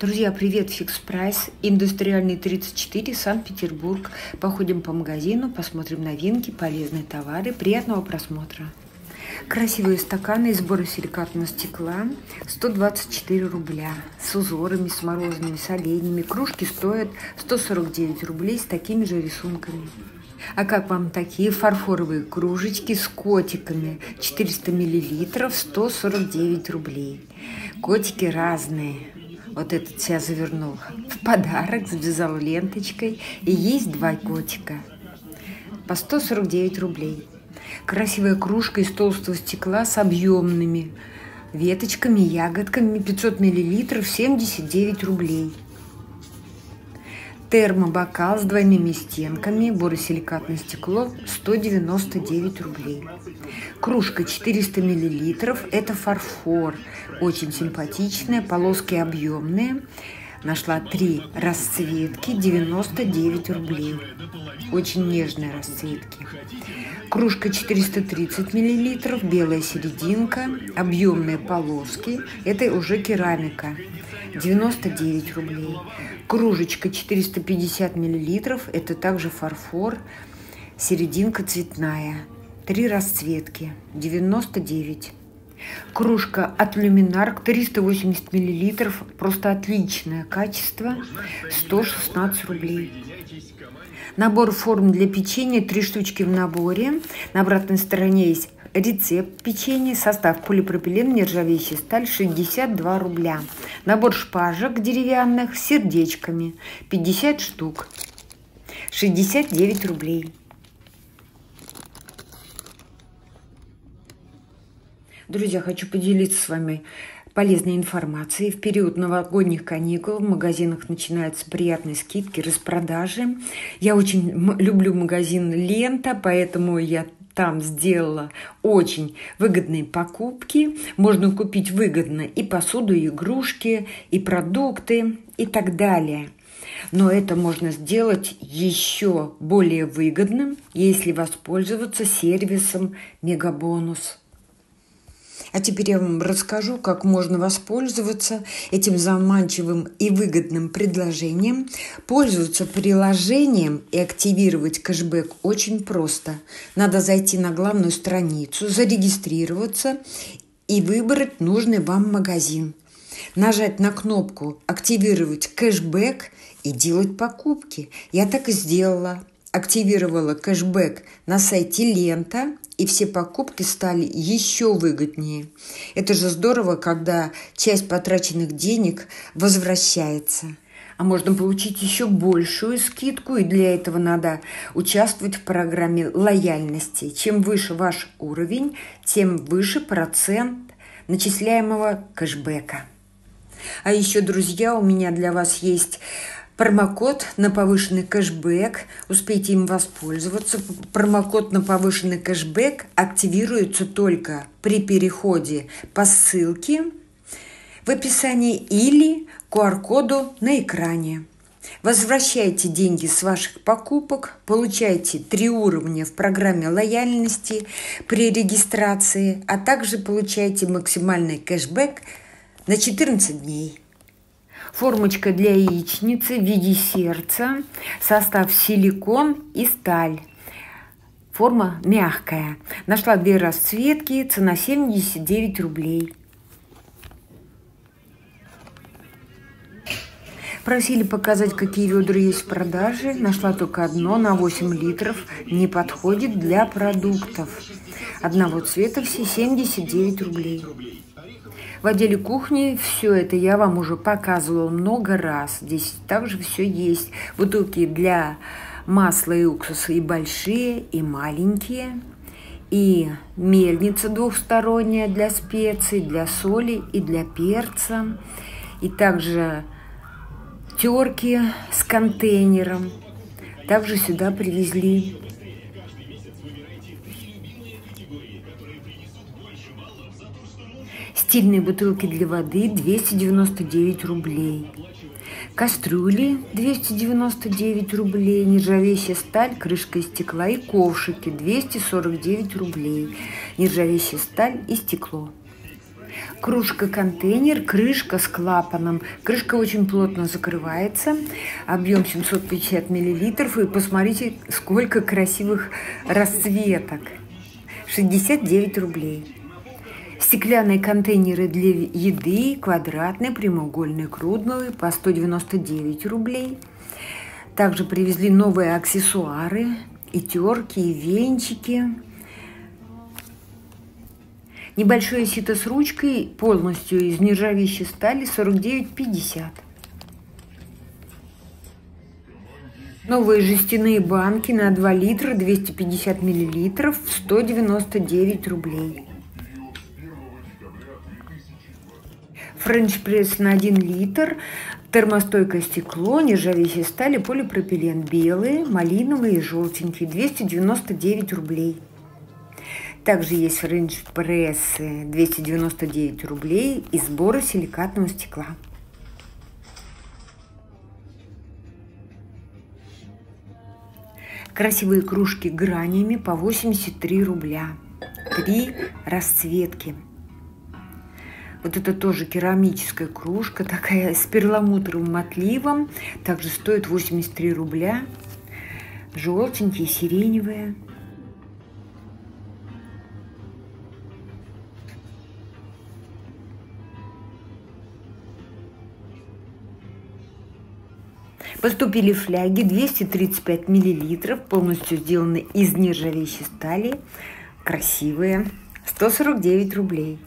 Друзья, привет, Фикс Прайс, Индустриальный 34, Санкт-Петербург. Походим по магазину, посмотрим новинки, полезные товары. Приятного просмотра. Красивые стаканы из боросиликатного стекла 124 рубля с узорами, с морозными, с оленями. Кружки стоят 149 рублей с такими же рисунками. А как вам такие фарфоровые кружечки с котиками? 400 миллилитров, 149 рублей. Котики разные. Вот этот я завернул в подарок, завязал ленточкой. И есть два котика по 149 рублей. Красивая кружка из толстого стекла с объемными веточками, ягодками, 500 миллилитров, 79 рублей. Термобокал с двойными стенками, боросиликатное стекло, 199 рублей. Кружка 400 миллилитров, это фарфор, очень симпатичная, полоски объемные. Нашла три расцветки, 99 рублей. Очень нежные расцветки. Кружка 430 миллилитров, белая серединка, объемные полоски. Это уже керамика. 99 рублей. Кружечка 450 миллилитров, это также фарфор, серединка цветная. Три расцветки, 99. Кружка от Люминарк 380 миллилитров, просто отличное качество, 116 рублей. Набор форм для печенья, три штучки в наборе. На обратной стороне есть рецепт печенья, состав полипропилен, нержавеющая сталь, 62 рубля. Набор шпажек деревянных с сердечками, 50 штук, 69 рублей. Друзья, хочу поделиться с вами полезной информацией. В период новогодних каникул в магазинах начинаются приятные скидки, распродажи. Я очень люблю магазин «Лента», поэтому я там сделала очень выгодные покупки. Можно купить выгодно и посуду, и игрушки, и продукты, и так далее. Но это можно сделать еще более выгодным, если воспользоваться сервисом «Мегабонус». А теперь я вам расскажу, как можно воспользоваться этим заманчивым и выгодным предложением. Пользоваться приложением и активировать кэшбэк очень просто. Надо зайти на главную страницу, зарегистрироваться и выбрать нужный вам магазин. Нажать на кнопку «Активировать кэшбэк» и делать покупки. Я так и сделала. Активировала кэшбэк на сайте «Лента» и все покупки стали еще выгоднее. Это же здорово, когда часть потраченных денег возвращается. А можно получить еще большую скидку, и для этого надо участвовать в программе лояльности. Чем выше ваш уровень, тем выше процент начисляемого кэшбэка. А еще, друзья, у меня для вас есть Промокод на повышенный кэшбэк. Успейте им воспользоваться. Промокод на повышенный кэшбэк активируется только при переходе по ссылке в описании или QR-коду на экране. Возвращайте деньги с ваших покупок, получайте три уровня в программе лояльности при регистрации, а также получайте максимальный кэшбэк на 14 дней. Формочка для яичницы в виде сердца. Состав силикон и сталь. Форма мягкая. Нашла две расцветки. Цена 79 рублей. Просили показать, какие ведра есть в продаже. Нашла только одно на 8 литров. Не подходит для продуктов. Одного цвета все 79 рублей. В отделе кухни все это я вам уже показывала много раз. Здесь также все есть. Бутылки для масла и уксуса и большие, и маленькие. И мельница двухсторонняя для специй, для соли и для перца. И также терки с контейнером. Также сюда привезли Стильные бутылки для воды 299 рублей. Кастрюли 299 рублей, нержавеющая сталь, крышка из стекла и ковшики 249 рублей, нержавеющая сталь и стекло. Кружка-контейнер, крышка с клапаном. Крышка очень плотно закрывается, объем 750 миллилитров. И посмотрите, сколько красивых расцветок. 69 рублей. Стеклянные контейнеры для еды, квадратные, прямоугольные, круглые, по 199 рублей. Также привезли новые аксессуары, и терки, и венчики. Небольшое сито с ручкой полностью из нержавеющей стали 49,50. Новые жестяные банки на 2 литра 250 миллилитров 199 рублей. Френч-пресс на 1 литр, термостойкое стекло, нержавеющая сталь полипропилен. Белые, малиновые и желтенькие. 299 рублей. Также есть френч-прессы 299 рублей и сборы силикатного стекла. Красивые кружки гранями по 83 рубля. Три расцветки. Вот это тоже керамическая кружка, такая с перламутровым отливом. Также стоит 83 рубля. Желтенькие, сиреневые. Поступили фляги 235 миллилитров, полностью сделаны из нержавеющей стали. Красивые. 149 рублей.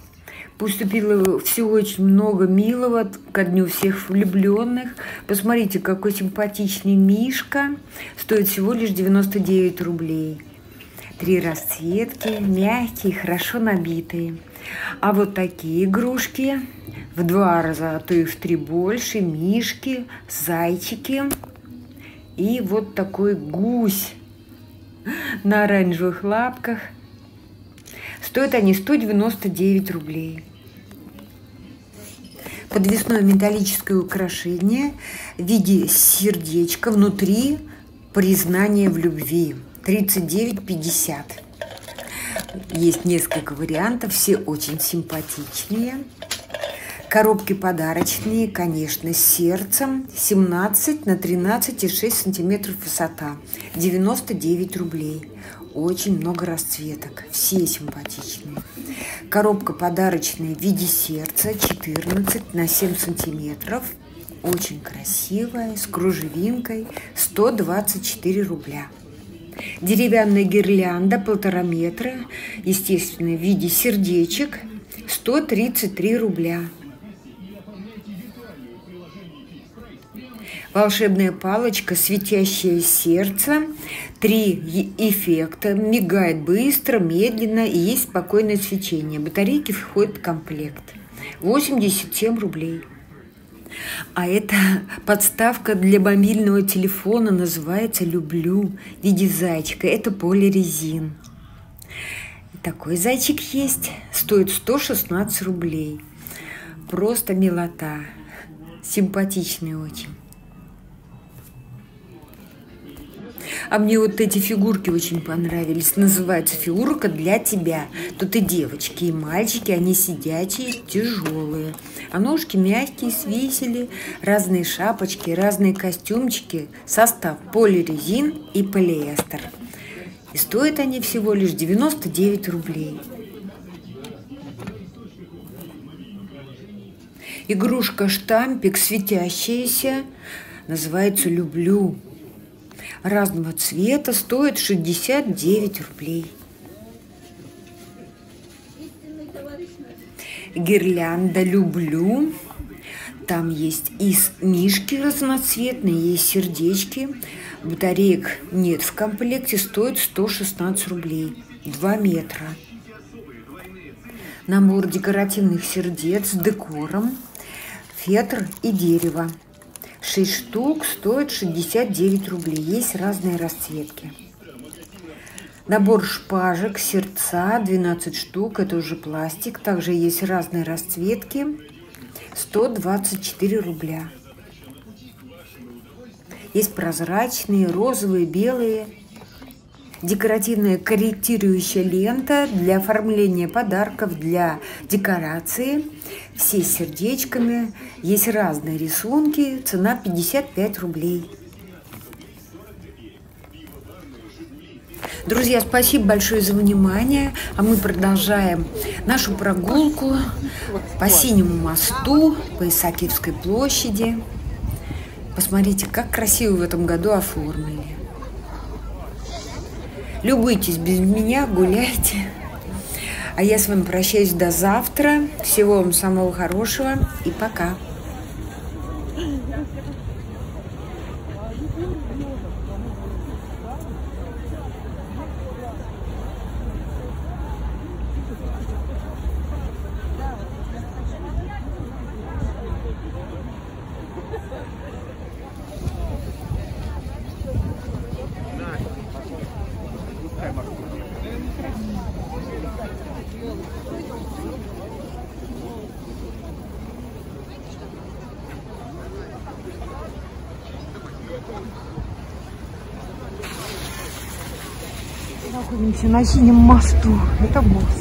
Поступило всего очень много милого ко дню всех влюбленных. Посмотрите, какой симпатичный Мишка. Стоит всего лишь 99 рублей. Три расцветки, мягкие, хорошо набитые. А вот такие игрушки в два раза, а то и в три больше. Мишки, зайчики и вот такой гусь на оранжевых лапках. Стоят они 199 рублей. Подвесное металлическое украшение в виде сердечка внутри признание в любви. 39,50. Есть несколько вариантов, все очень симпатичные. Коробки подарочные, конечно, с сердцем. 17 на 13,6 сантиметров высота. 99 рублей. Очень много расцветок. Все симпатичные. Коробка подарочная в виде сердца. 14 на 7 сантиметров. Очень красивая, с кружевинкой. 124 рубля. Деревянная гирлянда полтора метра, естественно, в виде сердечек, 133 рубля. Волшебная палочка, светящее сердце, три эффекта, мигает быстро, медленно и есть спокойное свечение. Батарейки входят в комплект. 87 рублей. А это подставка для мобильного телефона называется «Люблю» в виде зайчика. Это полирезин. Такой зайчик есть. Стоит 116 рублей. Просто милота. Симпатичный очень. А мне вот эти фигурки очень понравились. Называется «Фигурка для тебя». Тут и девочки, и мальчики, они сидячие, тяжелые. А ножки мягкие, свисели, разные шапочки, разные костюмчики. Состав полирезин и полиэстер. И стоят они всего лишь 99 рублей. Игрушка штампик светящаяся, называется «Люблю» разного цвета стоит 69 рублей. Гирлянда «Люблю». Там есть и мишки разноцветные, есть сердечки. Батареек нет в комплекте, стоит 116 рублей. 2 метра. Набор декоративных сердец с декором, фетр и дерево. 6 штук стоит 69 рублей. Есть разные расцветки. Набор шпажек, сердца, 12 штук, это уже пластик. Также есть разные расцветки, 124 рубля. Есть прозрачные, розовые, белые. Декоративная корректирующая лента для оформления подарков, для декорации – Все с сердечками. Есть разные рисунки. Цена 55 рублей. Друзья, спасибо большое за внимание. А мы продолжаем нашу прогулку по Синему мосту, по Исаакиевской площади. Посмотрите, как красиво в этом году оформили. Любуйтесь без меня, гуляйте. А я с вами прощаюсь до завтра. Всего вам самого хорошего и пока. Находимся на синем мосту. Это мост.